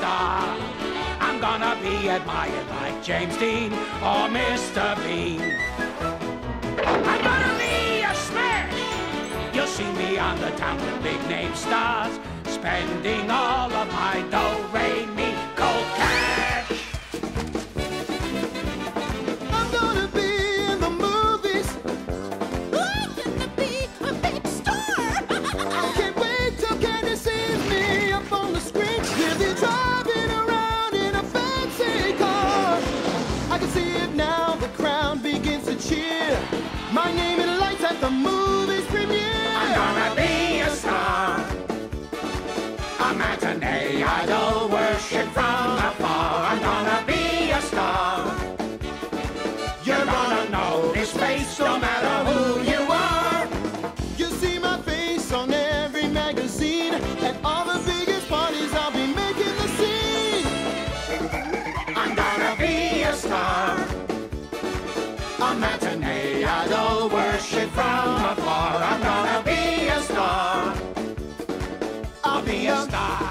star. I'm gonna be admired like James Dean or Mr. Bean. I'm gonna be a smash. You'll see me on the town with big name stars, spending all of my dollars. At the movie's premiere. I'm gonna be a star. A matinee idol worship from afar. I'm gonna be a star. You're gonna know this face no matter who you are. You see my face on every magazine. At all the biggest parties, I'll be making the scene. I'm gonna be a star. A matinee idol worship from afar. I'm gonna be a star. I'll be a star.